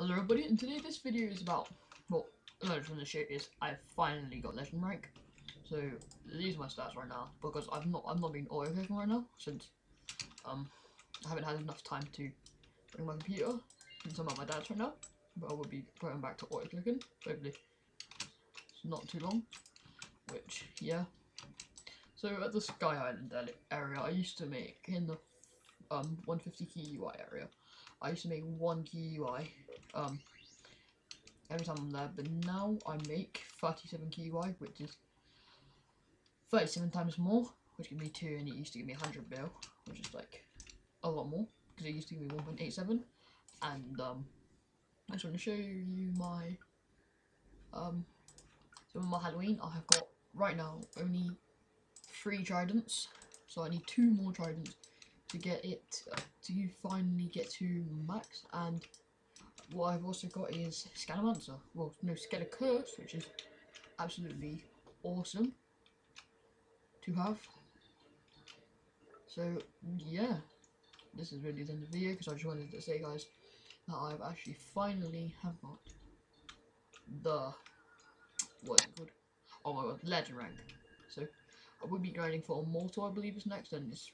Hello everybody, and today this video is about, well, no, from to shit is I finally got legend rank. So these are my stats right now because I've not I've not been auto clicking right now since um I haven't had enough time to bring my computer since I'm at my dad's right now. But I will be going back to auto clicking. Hopefully it's not too long. Which yeah. So at the Sky Island area, I used to make in the um 150 key UI area. I used to make one key UI um, every time I'm there, but now I make 37 key UI, which is 37 times more, which gives me 2, and it used to give me 100 bill, which is like a lot more, because it used to give me 1.87, and um, I just want to show you my, um, my Halloween, I have got, right now, only 3 tridents, so I need 2 more tridents to get it uh, to finally get to max and what I've also got is Scalamancer. Well, no, Curse, which is absolutely awesome to have. So, yeah, this is really the end of the video because I just wanted to say, guys, that I've actually finally have got the, what is it called? Oh my god, Legend rank. So, I will be grinding for Immortal, I believe is next, and it's